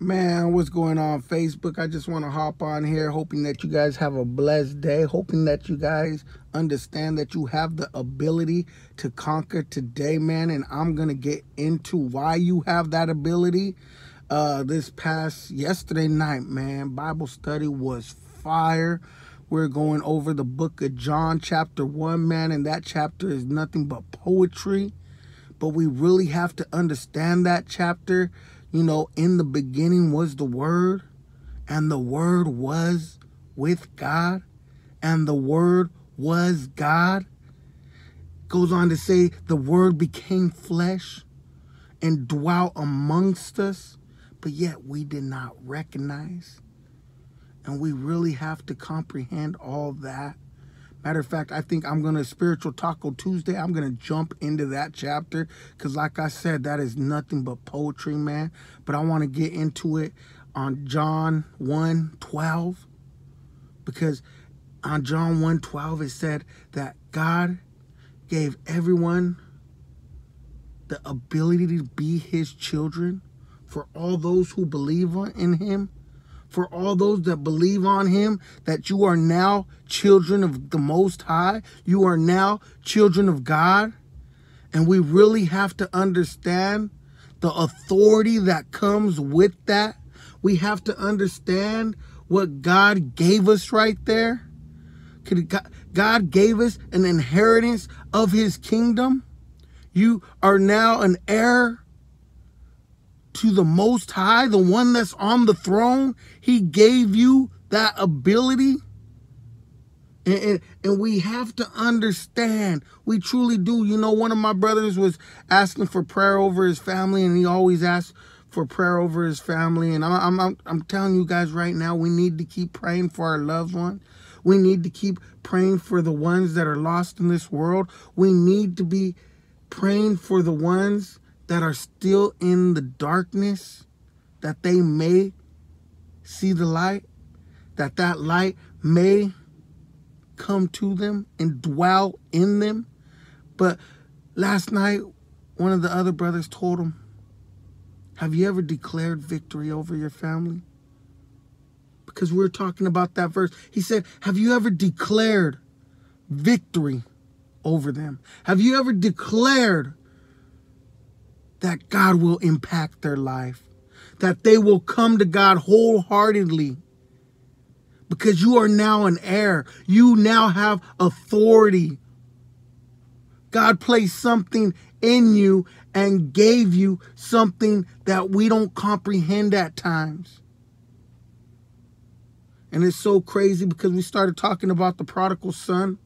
Man, what's going on Facebook? I just want to hop on here hoping that you guys have a blessed day, hoping that you guys understand that you have the ability to conquer today, man, and I'm to get into why you have that ability. Uh this past yesterday night, man, Bible study was fire. We're going over the book of John chapter 1, man, and that chapter is nothing but poetry. But we really have to understand that chapter you know, in the beginning was the Word, and the Word was with God, and the Word was God. Goes on to say, the Word became flesh and dwelt amongst us, but yet we did not recognize. And we really have to comprehend all that Matter of fact, I think I'm going to Spiritual Taco Tuesday. I'm going to jump into that chapter because, like I said, that is nothing but poetry, man. But I want to get into it on John 1 12 because on John 1 12 it said that God gave everyone the ability to be his children for all those who believe in him for all those that believe on him that you are now children of the Most High. You are now children of God. And we really have to understand the authority that comes with that. We have to understand what God gave us right there. God gave us an inheritance of his kingdom. You are now an heir to the Most High, the one that's on the throne. He gave you that ability. And, and, and, we have to understand, we truly do. You know, one of my brothers was asking for prayer over his family, and he always asks for prayer over his family. And I'm, I'm, I'm telling you guys right now, we need to keep praying for our loved ones. We need to keep praying for the ones that are lost in this world. We need to be praying for the ones that are still in the darkness, that they may see the light, that that light may come to them and dwell in them. But last night, one of the other brothers told him, Have you ever declared victory over your family? Because we are talking about that verse. He said, Have you ever declared victory over them? Have you ever declared that God will impact their life, that they will come to God wholeheartedly because you are now an heir. You now have authority. God placed something in you and gave you something that we don't comprehend at times. And it's so crazy because we started talking about the prodigal son.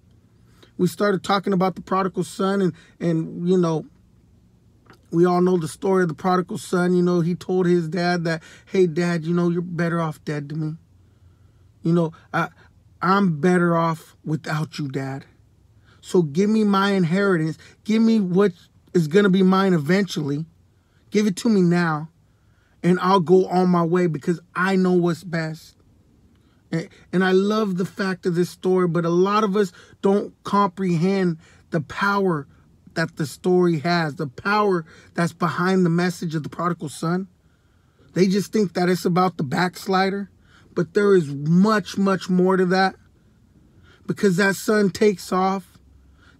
We started talking about the prodigal son and and you know we all know the story of the prodigal son. You know, he told his dad that, hey, dad, you know, you're better off dead to me. You know, I, I'm better off without you, dad. So give me my inheritance. Give me what is going to be mine eventually. Give it to me now. And I'll go on my way because I know what's best. And, and I love the fact of this story, but a lot of us don't comprehend the power that the story has, the power that's behind the message of the prodigal son. They just think that it's about the backslider, but there is much, much more to that because that son takes off.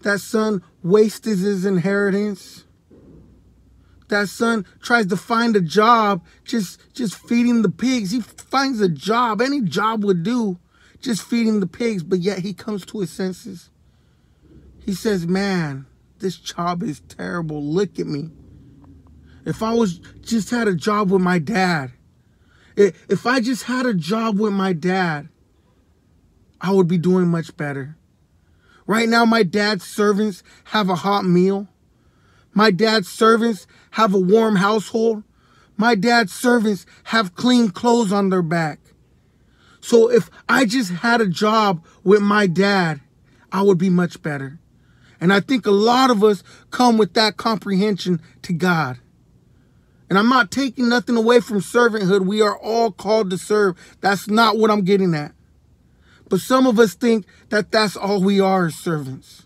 That son wastes his inheritance. That son tries to find a job just, just feeding the pigs. He finds a job, any job would do, just feeding the pigs, but yet he comes to his senses. He says, Man, this job is terrible. Look at me. If I was just had a job with my dad, if I just had a job with my dad, I would be doing much better. Right now, my dad's servants have a hot meal. My dad's servants have a warm household. My dad's servants have clean clothes on their back. So if I just had a job with my dad, I would be much better. And I think a lot of us come with that comprehension to God. And I'm not taking nothing away from servanthood. We are all called to serve. That's not what I'm getting at. But some of us think that that's all we are as servants.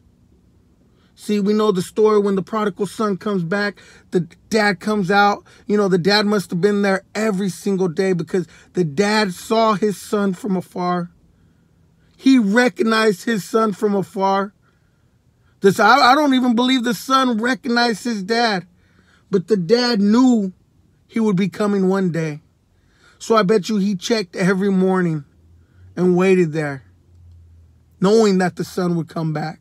See, we know the story when the prodigal son comes back, the dad comes out. You know, the dad must have been there every single day because the dad saw his son from afar. He recognized his son from afar. This I, I don't even believe the son recognized his dad, but the dad knew he would be coming one day. So I bet you he checked every morning and waited there, knowing that the son would come back.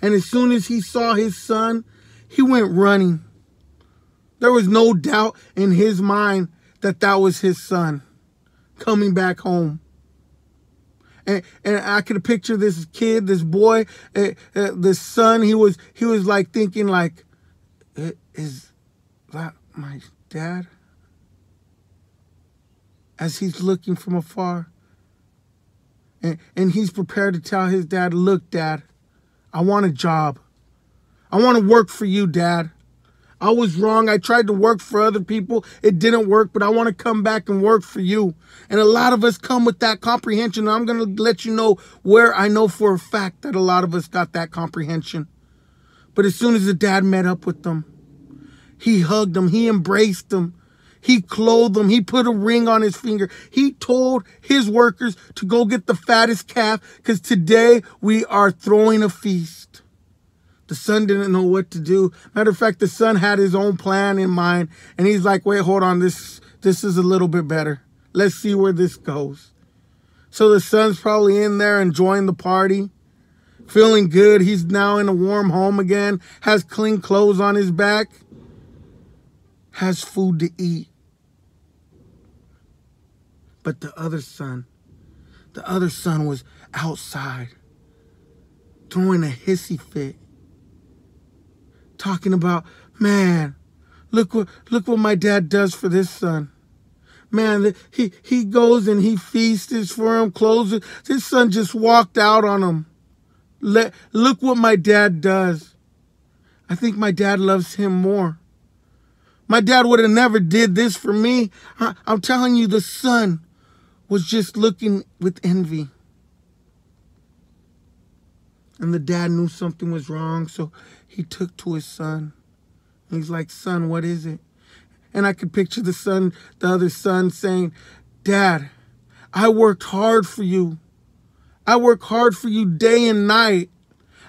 And as soon as he saw his son, he went running. There was no doubt in his mind that that was his son coming back home. And, and I could picture this kid, this boy, uh, uh, this son. He was he was like thinking like, is that my dad? As he's looking from afar. And, and he's prepared to tell his dad, look, dad, I want a job. I want to work for you, Dad. I was wrong. I tried to work for other people. It didn't work, but I want to come back and work for you. And a lot of us come with that comprehension. I'm going to let you know where I know for a fact that a lot of us got that comprehension. But as soon as the dad met up with them, he hugged them, he embraced them, he clothed them. He put a ring on his finger. He told his workers to go get the fattest calf because today we are throwing a feast. The son didn't know what to do. Matter of fact, the son had his own plan in mind, and he's like, "Wait, hold on. This this is a little bit better. Let's see where this goes." So the son's probably in there enjoying the party, feeling good. He's now in a warm home again, has clean clothes on his back, has food to eat. But the other son, the other son was outside, throwing a hissy fit, talking about, man, look what look what my dad does for this son. Man, he he goes and he feasts for him, clothes. His son just walked out on him. Let look what my dad does. I think my dad loves him more. My dad would have never did this for me. I, I'm telling you, the son was just looking with envy. And the dad knew something was wrong, so he took to his son. He's like, Son, what is it? And I could picture the son, the other son saying, Dad, I worked hard for you. I work hard for you day and night.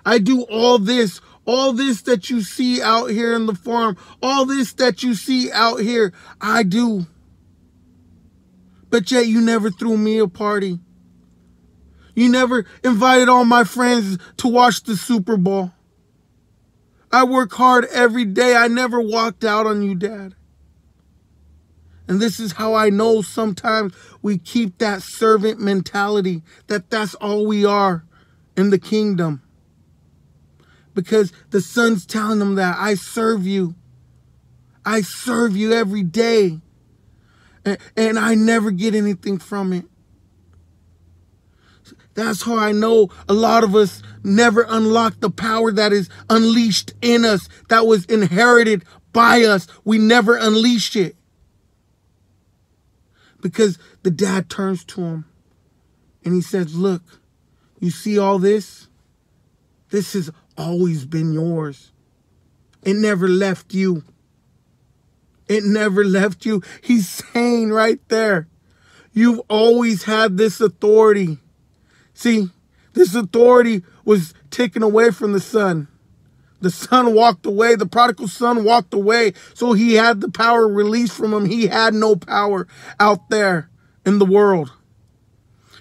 I do all this, all this that you see out here in the farm, all this that you see out here, I do. But yet you never threw me a party. You never invited all my friends to watch the Super Bowl. I work hard every day. I never walked out on you, Dad. And this is how I know sometimes we keep that servant mentality, that that's all we are in the kingdom. Because the son's telling them that I serve you. I serve you every day and, and I never get anything from it. That's how I know a lot of us never unlock the power that is unleashed in us, that was inherited by us. We never unleash it. Because the dad turns to him and he says, Look, you see all this? This has always been yours. It never left you. It never left you. He's saying right there, you've always had this authority. See, this authority was taken away from the son. The son walked away. The prodigal son walked away. So he had the power released from him. He had no power out there in the world.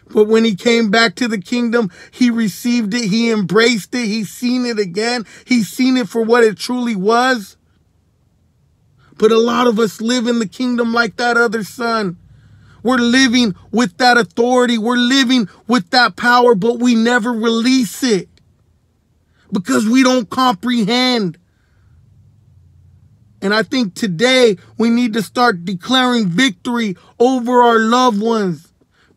But when he came back to the kingdom, he received it. He embraced it. He's seen it again. He's seen it for what it truly was. But a lot of us live in the kingdom like that other son. We're living with that authority. We're living with that power, but we never release it because we don't comprehend. And I think today we need to start declaring victory over our loved ones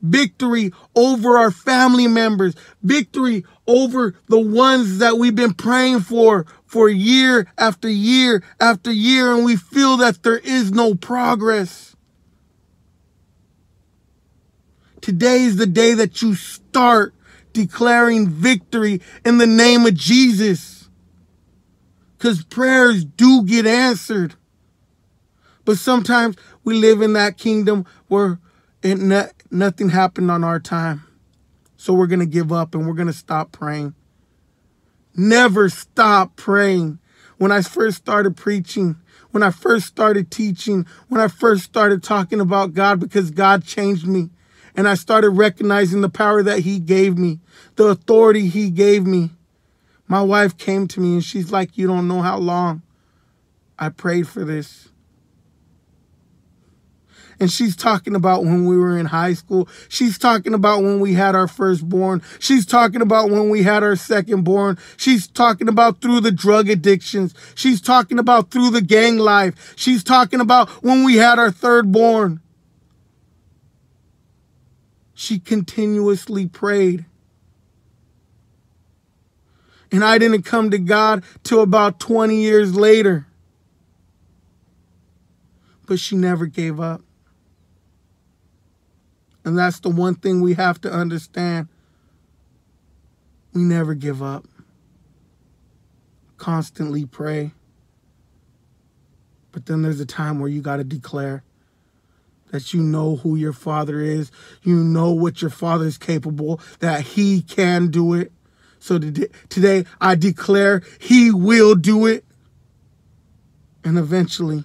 victory over our family members, victory over the ones that we've been praying for for year after year after year, and we feel that there is no progress. Today is the day that you start declaring victory in the name of Jesus. Because prayers do get answered. But sometimes we live in that kingdom where it no, nothing happened on our time. So we're going to give up and we're going to stop praying. Never stop praying. When I first started preaching, when I first started teaching, when I first started talking about God because God changed me and I started recognizing the power that He gave me, the authority He gave me. My wife came to me and she's like, You don't know how long I prayed for this. And she's talking about when we were in high school. She's talking about when we had our firstborn. She's talking about when we had our secondborn. She's talking about through the drug addictions. She's talking about through the gang life. She's talking about when we had our thirdborn. She continuously prayed. And I didn't come to God till about 20 years later. But she never gave up. And that's the one thing we have to understand. We never give up. Constantly pray. But then there's a time where you got to declare that you know who your father is. You know what your father is capable, that he can do it. So today I declare he will do it. And eventually,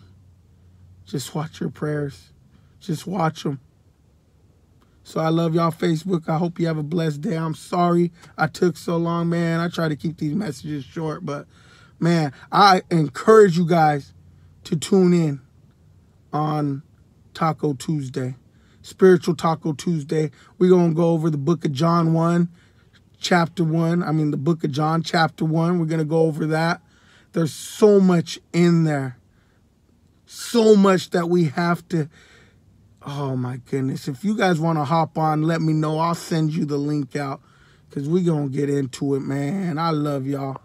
just watch your prayers. Just watch them. So I love y'all, Facebook. I hope you have a blessed day. I'm sorry I took so long, man. I try to keep these messages short, but man, I encourage you guys to tune in on Taco Tuesday, Spiritual Taco Tuesday. We're going to go over the book of John 1, chapter 1. I mean, the book of John, chapter 1. We're going to go over that. There's so much in there, so much that we have to Oh my goodness. If you guys want to hop on, let me know. I'll send you the link out because we're going to get into it, man. I love y'all.